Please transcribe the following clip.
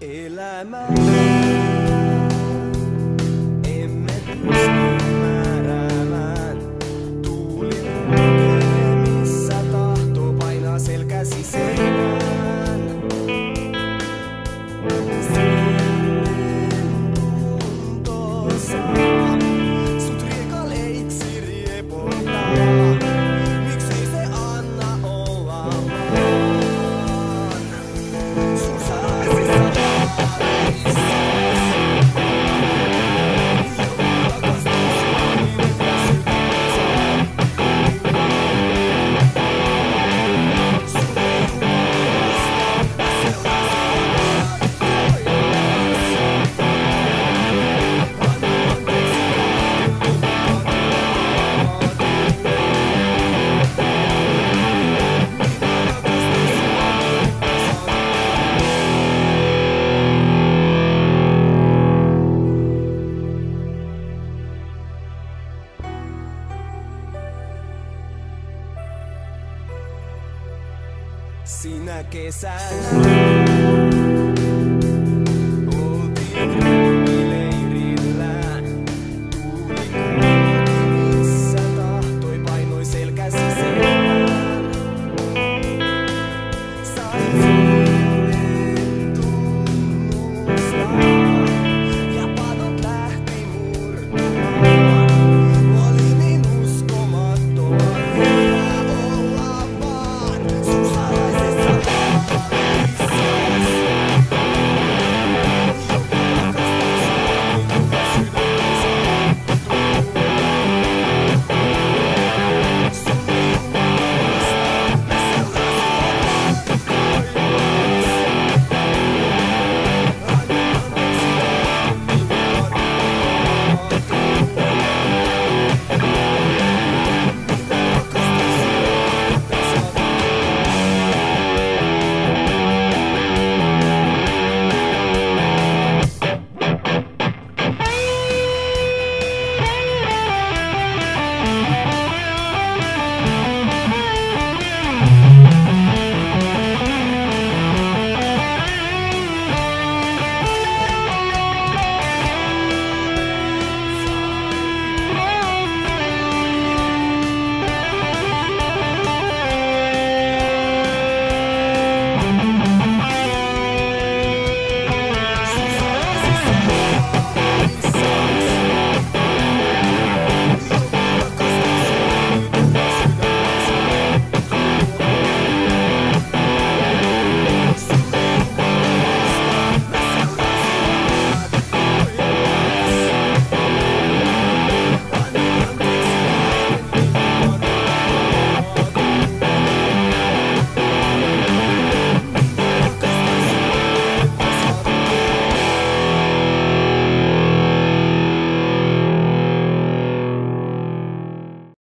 Elämä emme sin a que sanar.